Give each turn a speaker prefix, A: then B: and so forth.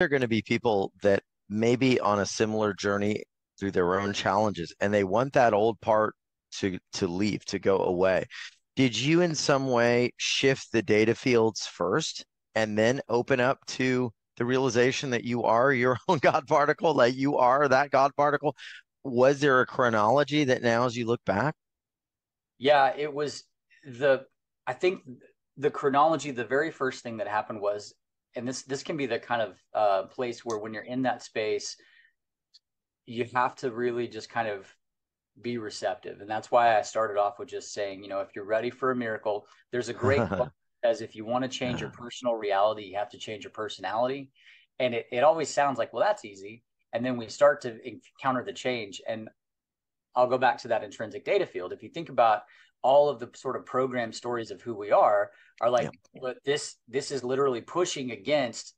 A: are going to be people that may be on a similar journey through their own challenges and they want that old part to to leave to go away? Did you in some way shift the data fields first and then open up to the realization that you are your own god particle that you are that god particle? Was there a chronology that now as you look back?
B: Yeah it was the i think the chronology the very first thing that happened was and this this can be the kind of uh, place where when you're in that space you have to really just kind of be receptive. And that's why i started off with just saying you know if you're ready for a miracle there's a great book as if you want to change your personal reality you have to change your personality. And it, it always sounds like well that's easy. And then we start to encounter the change. And i'll go back to that intrinsic data field if you think about all of the sort of program stories of who we are are like yeah. but this this is literally pushing against